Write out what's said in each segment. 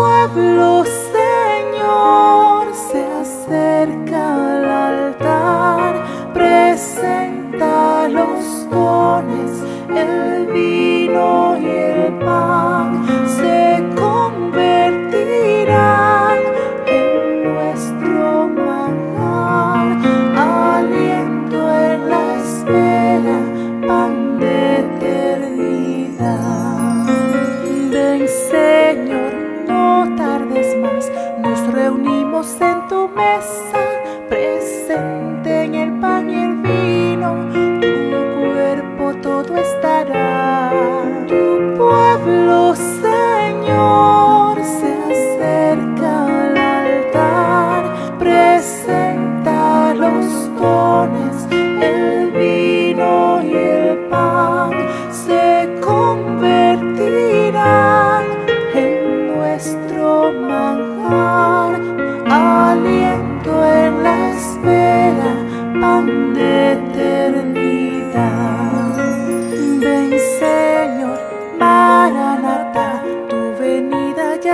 pueblo, Señor, se acerca al altar, presenta los dones, el vino y el pan se convertirán en nuestro manjar, aliento en la espera, pan de eternidad. Ven reunimos en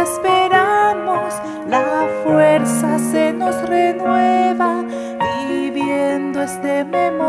esperamos, la fuerza se nos renueva, viviendo este memoria.